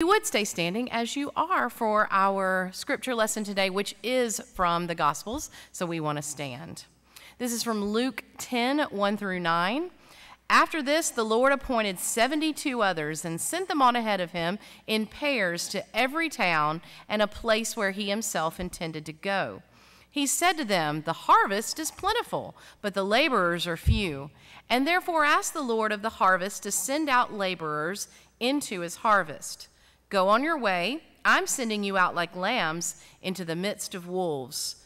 you would stay standing as you are for our scripture lesson today, which is from the Gospels, so we want to stand. This is from Luke 10 1 through 9. After this, the Lord appointed 72 others and sent them on ahead of him in pairs to every town and a place where he himself intended to go. He said to them, The harvest is plentiful, but the laborers are few. And therefore ask the Lord of the harvest to send out laborers into his harvest. Go on your way. I'm sending you out like lambs into the midst of wolves.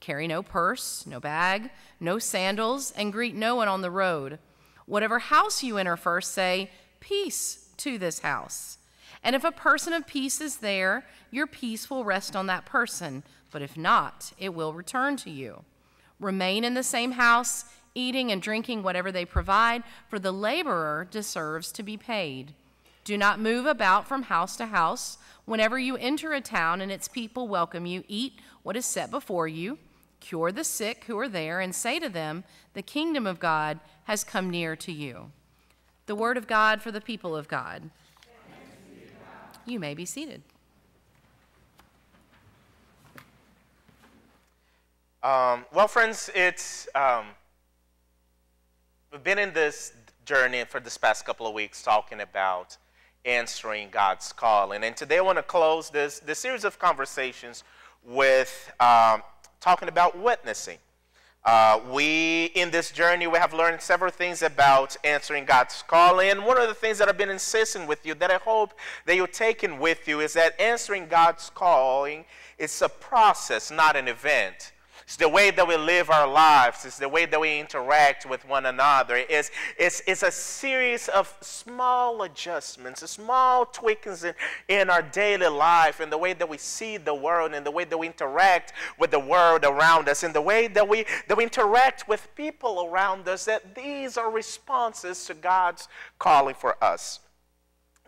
Carry no purse, no bag, no sandals, and greet no one on the road. Whatever house you enter first, say, Peace to this house. And if a person of peace is there, your peace will rest on that person. But if not, it will return to you. Remain in the same house, eating and drinking whatever they provide, for the laborer deserves to be paid. Do not move about from house to house. Whenever you enter a town and its people welcome you, eat what is set before you, cure the sick who are there, and say to them, The kingdom of God has come near to you. The word of God for the people of God. You may be seated. Um, well, friends, it's um, we've been in this journey for this past couple of weeks talking about answering God's calling. And today I want to close this, this series of conversations with um, talking about witnessing. Uh, we, in this journey, we have learned several things about answering God's calling. And one of the things that I've been insisting with you that I hope that you're taking with you is that answering God's calling is a process, not an event. It's the way that we live our lives. It's the way that we interact with one another. It's, it's, it's a series of small adjustments, small tweakings in, in our daily life, in the way that we see the world, in the way that we interact with the world around us, in the way that we, that we interact with people around us, that these are responses to God's calling for us.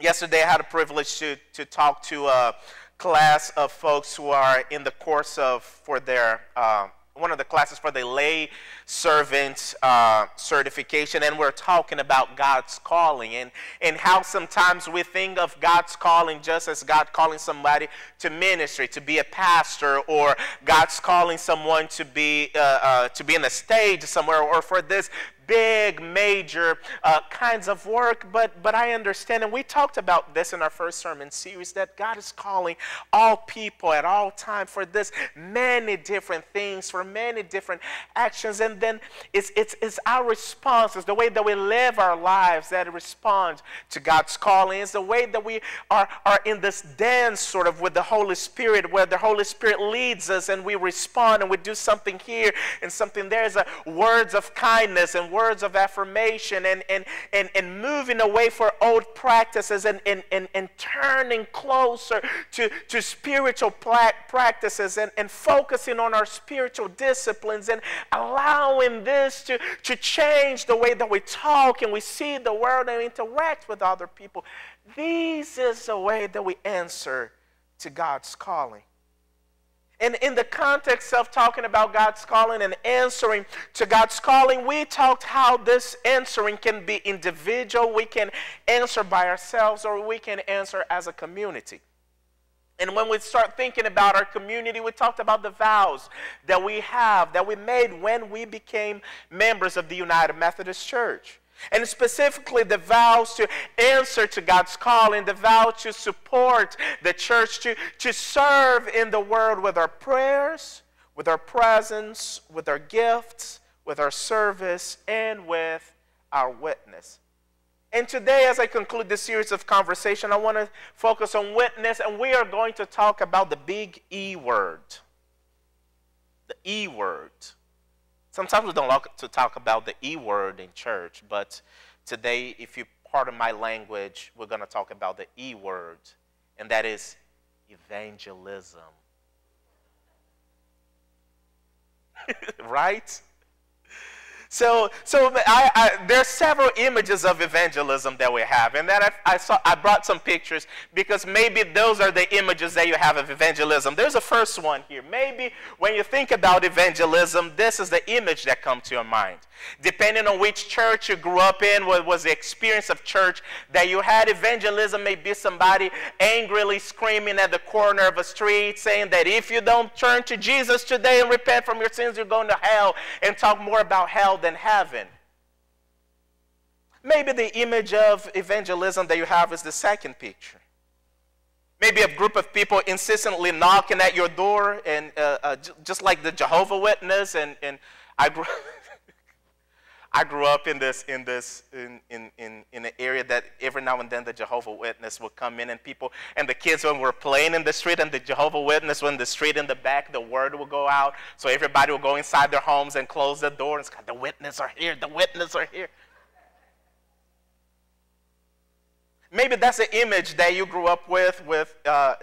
Yesterday, I had a privilege to, to talk to a, class of folks who are in the course of for their uh, one of the classes for the lay servant uh, certification, and we're talking about God's calling and, and how sometimes we think of God's calling just as God calling somebody to ministry, to be a pastor, or God's calling someone to be uh, uh, to be in the stage somewhere, or for this big, major uh, kinds of work, but, but I understand, and we talked about this in our first sermon series, that God is calling all people at all time for this many different things, for many different actions, and then it's, it's, it's our response, it's the way that we live our lives that respond to God's calling. It's the way that we are, are in this dance sort of with the Holy Spirit, where the Holy Spirit leads us and we respond and we do something here and something there. Is a words of kindness and words of affirmation and, and, and, and moving away from old practices and, and, and, and turning closer to, to spiritual practices and, and focusing on our spiritual disciplines and allowing this to, to change the way that we talk and we see the world and interact with other people. This is the way that we answer to God's calling. And in the context of talking about God's calling and answering to God's calling, we talked how this answering can be individual, we can answer by ourselves, or we can answer as a community. And when we start thinking about our community, we talked about the vows that we have, that we made when we became members of the United Methodist Church. And specifically, the vows to answer to God's calling, the vow to support the church, to, to serve in the world with our prayers, with our presence, with our gifts, with our service, and with our witness. And today, as I conclude this series of conversation, I want to focus on witness, and we are going to talk about the big E word. The E word. Sometimes we don't like to talk about the E word in church, but today, if you pardon my language, we're going to talk about the E word, and that is evangelism. right? So, so I, I, there are several images of evangelism that we have, and that I, I, saw. I brought some pictures because maybe those are the images that you have of evangelism. There's a first one here. Maybe when you think about evangelism, this is the image that comes to your mind. Depending on which church you grew up in, what was the experience of church that you had, evangelism may be somebody angrily screaming at the corner of a street saying that if you don't turn to Jesus today and repent from your sins, you're going to hell, and talk more about hell than heaven. Maybe the image of evangelism that you have is the second picture. Maybe a group of people insistently knocking at your door, and uh, uh, just like the Jehovah Witness, and, and I grew. I grew up in this in this in, in, in, in an area that every now and then the Jehovah Witness would come in and people and the kids when we're playing in the street and the Jehovah Witness when the street in the back the word will go out so everybody will go inside their homes and close the door and say, the witness are here the witness are here. Maybe that's an image that you grew up with with uh,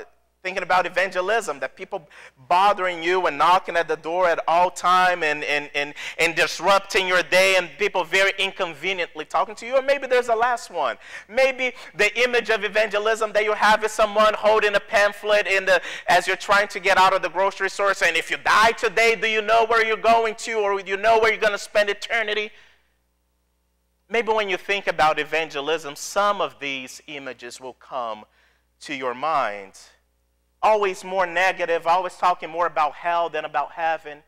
thinking about evangelism, that people bothering you and knocking at the door at all time and, and, and, and disrupting your day and people very inconveniently talking to you. Or maybe there's a last one. Maybe the image of evangelism that you have is someone holding a pamphlet in the, as you're trying to get out of the grocery store saying, if you die today, do you know where you're going to or do you know where you're going to spend eternity? Maybe when you think about evangelism, some of these images will come to your mind always more negative, always talking more about hell than about heaven,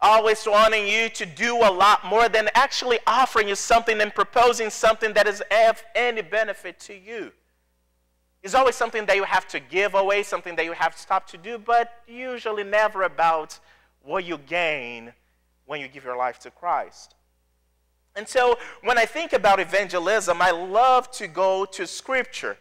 always wanting you to do a lot more than actually offering you something and proposing something that is of any benefit to you. It's always something that you have to give away, something that you have to stop to do, but usually never about what you gain when you give your life to Christ. And so when I think about evangelism, I love to go to Scripture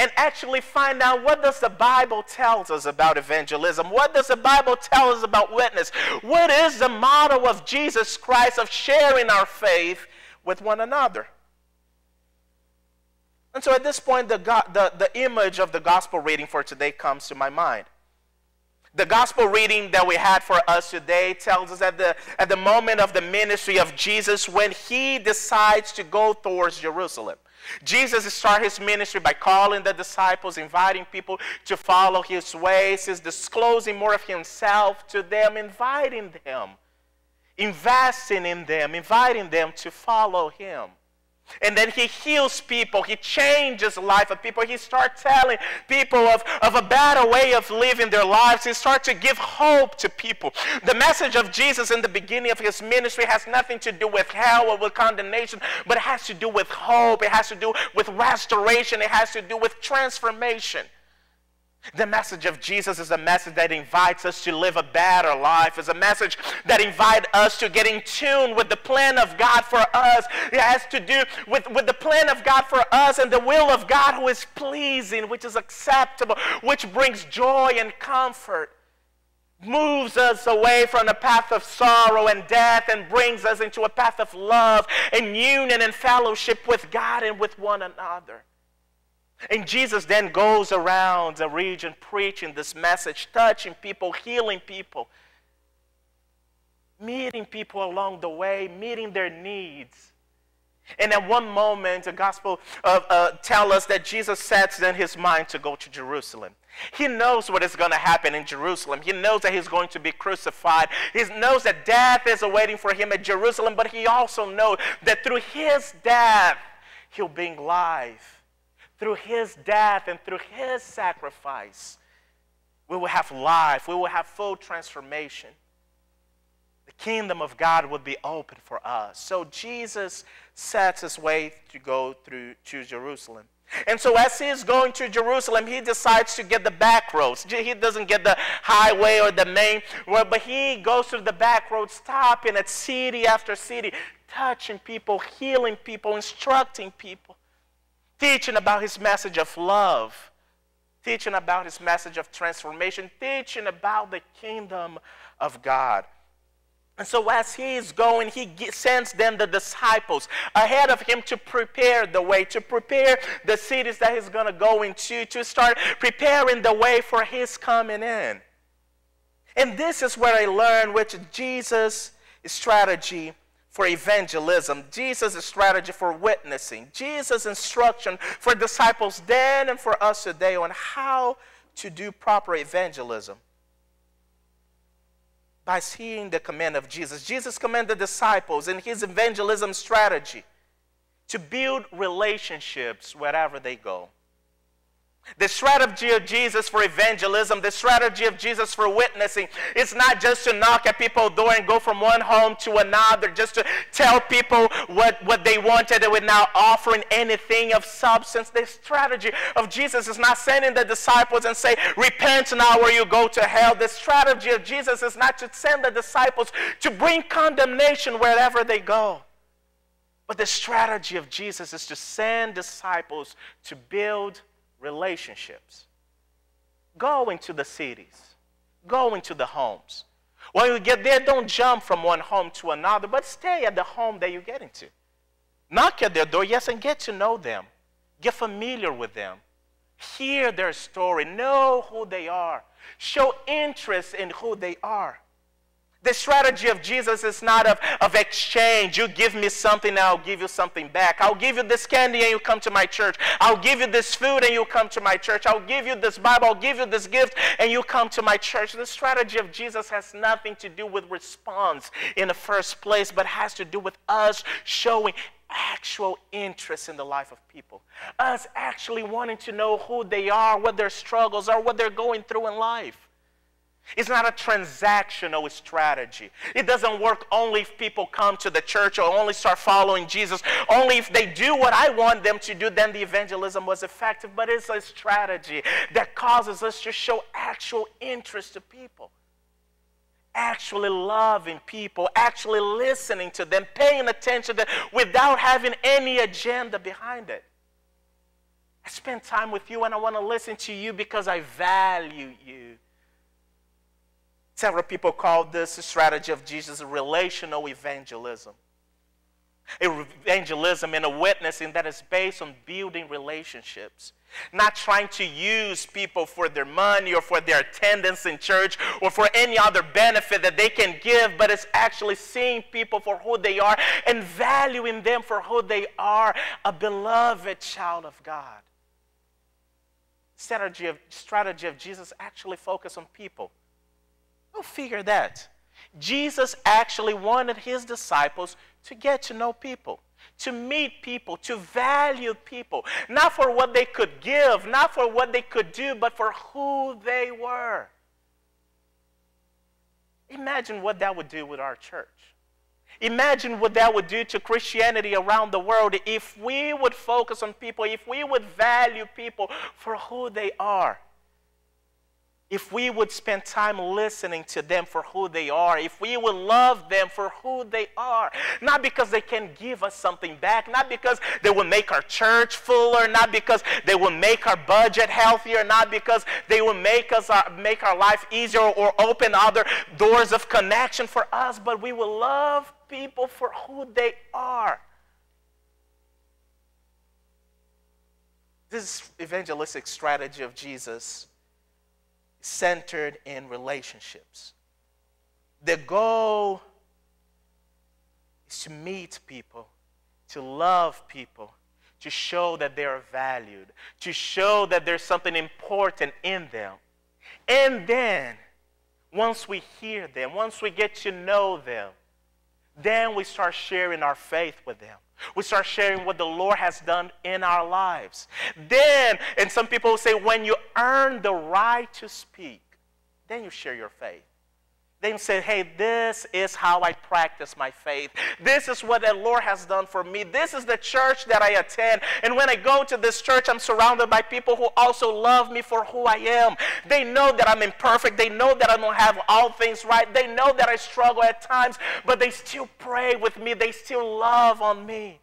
and actually find out what does the bible tells us about evangelism? What does the bible tell us about witness? What is the model of jesus christ of sharing our faith with one another? And so at this point the, the, the image of the gospel reading for today comes to my mind. The gospel reading that we had for us today tells us at the, at the moment of the ministry of Jesus when he decides to go towards Jerusalem. Jesus started his ministry by calling the disciples, inviting people to follow his ways, he's disclosing more of himself to them, inviting them, investing in them, inviting them to follow him. And then he heals people. He changes the life of people. He starts telling people of, of a better way of living their lives. He starts to give hope to people. The message of Jesus in the beginning of his ministry has nothing to do with hell or with condemnation, but it has to do with hope. It has to do with restoration. It has to do with transformation. The message of Jesus is a message that invites us to live a better life. It's a message that invites us to get in tune with the plan of God for us. It has to do with, with the plan of God for us and the will of God who is pleasing, which is acceptable, which brings joy and comfort, moves us away from the path of sorrow and death and brings us into a path of love and union and fellowship with God and with one another. And Jesus then goes around the region preaching this message, touching people, healing people, meeting people along the way, meeting their needs. And at one moment, the gospel uh, uh, tell us that Jesus sets in his mind to go to Jerusalem. He knows what is going to happen in Jerusalem. He knows that he's going to be crucified. He knows that death is awaiting for him at Jerusalem, but he also knows that through his death, he'll bring life through his death and through his sacrifice, we will have life, we will have full transformation. The kingdom of God would be open for us. So Jesus sets his way to go through to Jerusalem. And so as he is going to Jerusalem, he decides to get the back roads. He doesn't get the highway or the main road, but he goes through the back roads, stopping at city after city, touching people, healing people, instructing people teaching about his message of love, teaching about his message of transformation, teaching about the kingdom of God. And so, as he is going, he sends them the disciples ahead of him to prepare the way, to prepare the cities that he's going to go into, to start preparing the way for his coming in. And this is where I learned which Jesus strategy for evangelism, Jesus' strategy for witnessing, Jesus' instruction for disciples then and for us today on how to do proper evangelism. By seeing the command of Jesus, Jesus commanded disciples in his evangelism strategy to build relationships wherever they go. The strategy of Jesus for evangelism, the strategy of Jesus for witnessing, it's not just to knock at people's door and go from one home to another, just to tell people what, what they wanted without offering anything of substance. The strategy of Jesus is not sending the disciples and say, repent now or you go to hell. The strategy of Jesus is not to send the disciples to bring condemnation wherever they go. But the strategy of Jesus is to send disciples to build relationships. Go into the cities, go into the homes. When you get there, don't jump from one home to another, but stay at the home that you get into. Knock at their door, yes, and get to know them. Get familiar with them. Hear their story. Know who they are. Show interest in who they are. The strategy of Jesus is not of, of exchange. You give me something, I'll give you something back. I'll give you this candy and you come to my church. I'll give you this food and you come to my church. I'll give you this Bible, I'll give you this gift and you come to my church. The strategy of Jesus has nothing to do with response in the first place, but has to do with us showing actual interest in the life of people. Us actually wanting to know who they are, what their struggles are, what they're going through in life. It's not a transactional strategy. It doesn't work only if people come to the church or only start following Jesus. Only if they do what I want them to do, then the evangelism was effective. But it's a strategy that causes us to show actual interest to people. Actually loving people, actually listening to them, paying attention to them without having any agenda behind it. I spend time with you and I want to listen to you because I value you. Several people call this strategy of Jesus relational evangelism. A evangelism and a witnessing that is based on building relationships. Not trying to use people for their money or for their attendance in church or for any other benefit that they can give, but it's actually seeing people for who they are and valuing them for who they are a beloved child of God. Strategy of, strategy of Jesus actually focus on people Go figure that. Jesus actually wanted his disciples to get to know people, to meet people, to value people, not for what they could give, not for what they could do, but for who they were. Imagine what that would do with our church. Imagine what that would do to Christianity around the world if we would focus on people, if we would value people for who they are if we would spend time listening to them for who they are, if we would love them for who they are, not because they can give us something back, not because they will make our church fuller, not because they will make our budget healthier, not because they will make us uh, make our life easier or open other doors of connection for us, but we will love people for who they are. This evangelistic strategy of Jesus centered in relationships. The goal is to meet people, to love people, to show that they are valued, to show that there's something important in them. And then, once we hear them, once we get to know them, then we start sharing our faith with them. We start sharing what the Lord has done in our lives. Then, and some people say, when you earn the right to speak, then you share your faith. Then you say, hey, this is how I practice my faith. This is what the Lord has done for me. This is the church that I attend. And when I go to this church, I'm surrounded by people who also love me for who I am. They know that I'm imperfect. They know that I don't have all things right. They know that I struggle at times, but they still pray with me. They still love on me.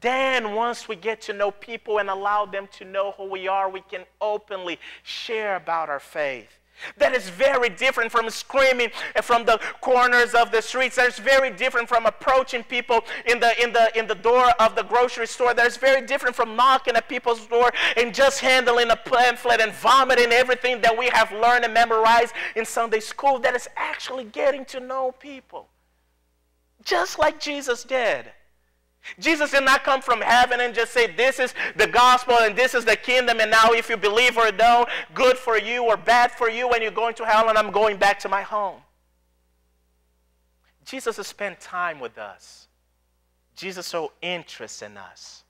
Then, once we get to know people and allow them to know who we are, we can openly share about our faith. That is very different from screaming from the corners of the streets. That's very different from approaching people in the, in, the, in the door of the grocery store. That's very different from knocking at people's door and just handling a pamphlet and vomiting everything that we have learned and memorized in Sunday school. That is actually getting to know people. Just like Jesus did. Jesus did not come from heaven and just say, This is the gospel and this is the kingdom, and now if you believe or don't, good for you or bad for you, and you're going to hell, and I'm going back to my home. Jesus has spent time with us. Jesus showed interest in us.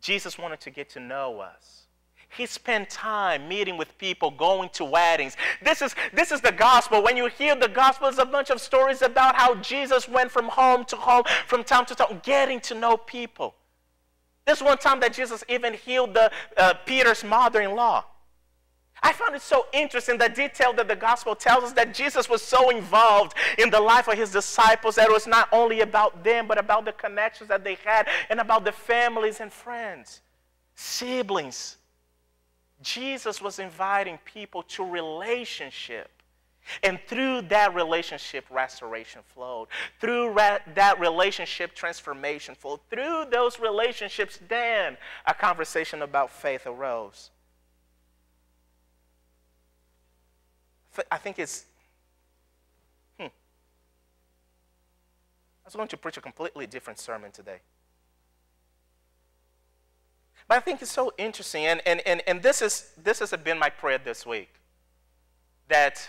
Jesus wanted to get to know us. He spent time meeting with people, going to weddings. This is, this is the gospel. When you hear the gospel, it's a bunch of stories about how Jesus went from home to home, from town to town, getting to know people. This one time that Jesus even healed the, uh, Peter's mother-in-law. I found it so interesting the detail that the gospel tells us that Jesus was so involved in the life of his disciples that it was not only about them, but about the connections that they had and about the families and friends, siblings, Jesus was inviting people to relationship. And through that relationship, restoration flowed. Through that relationship, transformation flowed. Through those relationships, then a conversation about faith arose. I think it's. Hmm. I was going to preach a completely different sermon today. But I think it's so interesting, and, and, and, and this, is, this has been my prayer this week that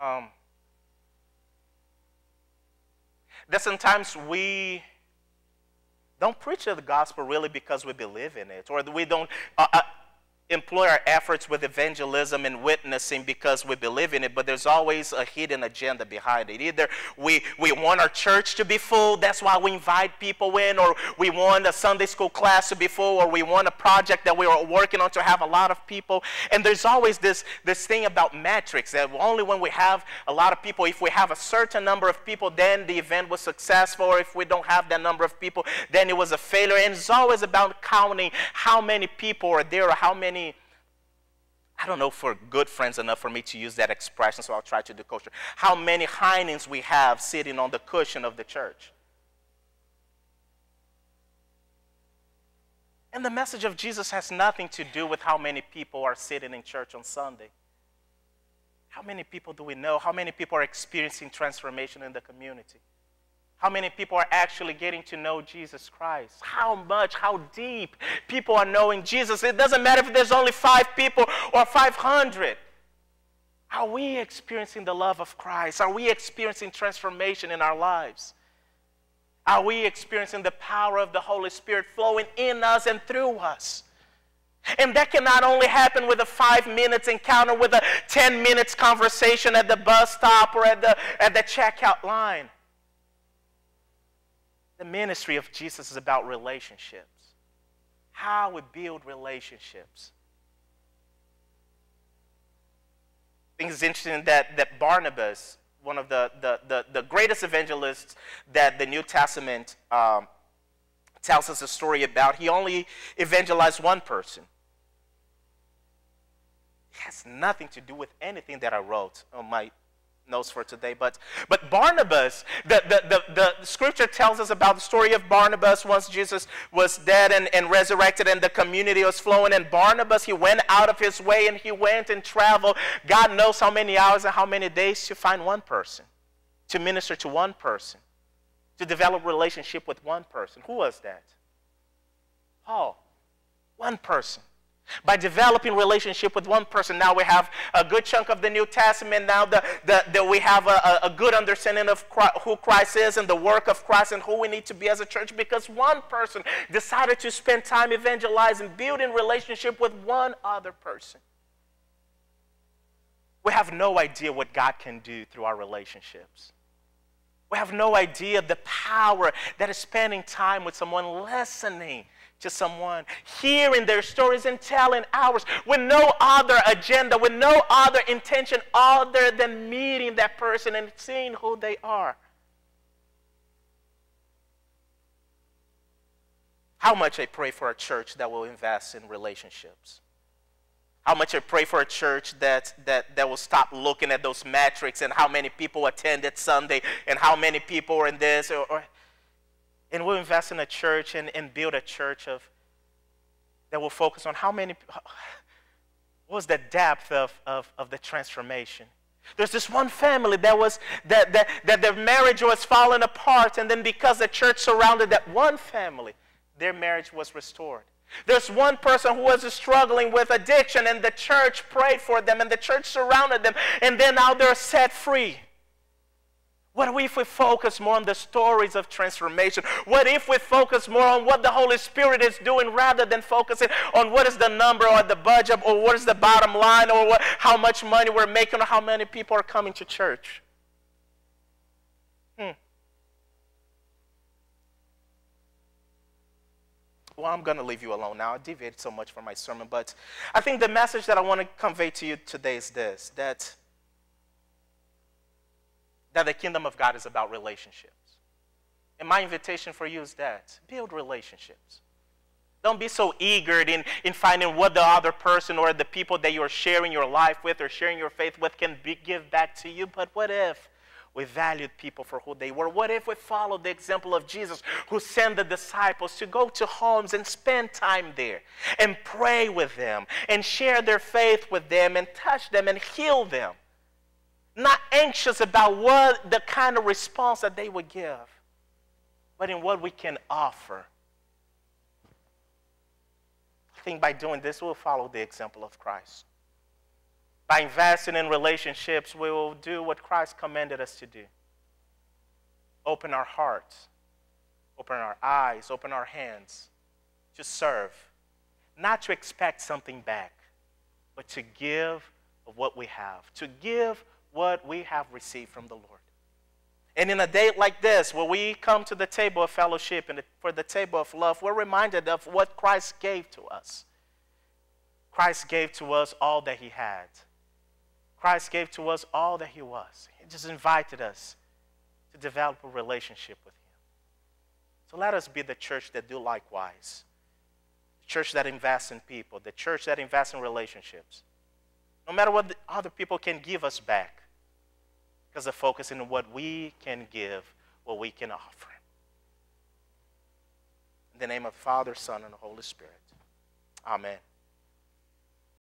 um, that sometimes we don't preach the gospel really because we believe in it, or we don't. Uh, uh, employ our efforts with evangelism and witnessing because we believe in it, but there's always a hidden agenda behind it. Either we, we want our church to be full, that's why we invite people in, or we want a Sunday school class to be full, or we want a project that we are working on to have a lot of people. And there's always this, this thing about metrics that only when we have a lot of people, if we have a certain number of people, then the event was successful, or if we don't have that number of people, then it was a failure. And it's always about counting how many people are there or how many I don't know for good friends enough for me to use that expression, so I'll try to do culture. How many Heinens we have sitting on the cushion of the church. And the message of Jesus has nothing to do with how many people are sitting in church on Sunday. How many people do we know? How many people are experiencing transformation in the community? How many people are actually getting to know Jesus Christ? How much, how deep people are knowing Jesus? It doesn't matter if there's only five people or 500. Are we experiencing the love of Christ? Are we experiencing transformation in our lives? Are we experiencing the power of the Holy Spirit flowing in us and through us? And that can not only happen with a five minutes encounter, with a 10 minutes conversation at the bus stop or at the, at the checkout line. The ministry of Jesus is about relationships. How we build relationships. I think it's interesting that, that Barnabas, one of the, the, the, the greatest evangelists that the New Testament um, tells us a story about, he only evangelized one person. It has nothing to do with anything that I wrote on my notes for today. But, but Barnabas, the, the, the, the, scripture tells us about the story of Barnabas once Jesus was dead and, and resurrected and the community was flowing. And Barnabas, he went out of his way and he went and traveled. God knows how many hours and how many days to find one person, to minister to one person, to develop relationship with one person. Who was that? Paul. One person. By developing relationship with one person, now we have a good chunk of the New Testament. Now that the, the, we have a, a, good understanding of Christ, who Christ is and the work of Christ and who we need to be as a church because one person decided to spend time evangelizing, building relationship with one other person. We have no idea what God can do through our relationships. We have no idea the power that is spending time with someone, listening to someone, hearing their stories and telling ours with no other agenda, with no other intention other than meeting that person and seeing who they are. how much I pray for a church that will invest in relationships. How much I pray for a church that, that, that will stop looking at those metrics and how many people attended Sunday and how many people are in this. Or, or, and we'll invest in a church and, and build a church of, that will focus on how many, what was the depth of, of, of the transformation. There's this one family that was that, that, that their marriage was falling apart, and then because the church surrounded that one family, their marriage was restored. There's one person who was struggling with addiction, and the church prayed for them, and the church surrounded them, and then now they're set free. What if we focus more on the stories of transformation? What if we focus more on what the Holy Spirit is doing rather than focusing on what is the number or the budget or what is the bottom line or what, how much money we're making or how many people are coming to church? Hmm. Well, I'm going to leave you alone now. I deviated so much from my sermon, but I think the message that I want to convey to you today is this that that the kingdom of God is about relationships. And my invitation for you is that build relationships. Don't be so eager in, in finding what the other person or the people that you're sharing your life with or sharing your faith with can be, give back to you. But what if we valued people for who they were? What if we followed the example of Jesus who sent the disciples to go to homes and spend time there and pray with them and share their faith with them and touch them and heal them? Not anxious about what the kind of response that they would give, but in what we can offer. I think by doing this, we'll follow the example of Christ. By investing in relationships, we will do what Christ commanded us to do open our hearts, open our eyes, open our hands to serve, not to expect something back, but to give of what we have, to give what we have received from the Lord. And in a day like this, where we come to the table of fellowship and for the table of love, we're reminded of what Christ gave to us. Christ gave to us all that he had. Christ gave to us all that he was. He just invited us to develop a relationship with him. So let us be the church that do likewise. The church that invests in people, the church that invests in relationships. No matter what other people can give us back, because of focusing on what we can give, what we can offer. In the name of the Father, Son, and the Holy Spirit. Amen.